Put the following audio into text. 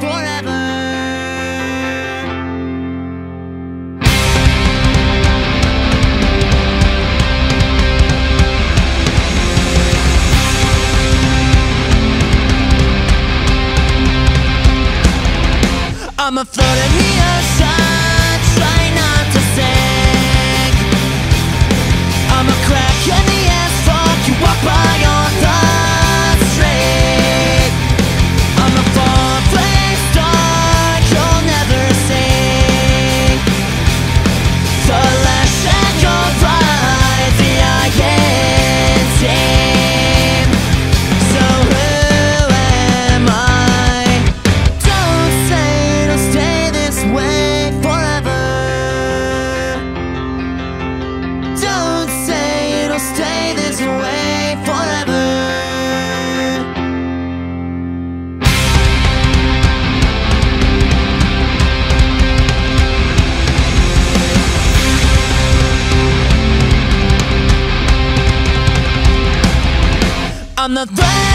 forever. I'm a float in I'm the best